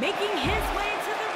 making his way to the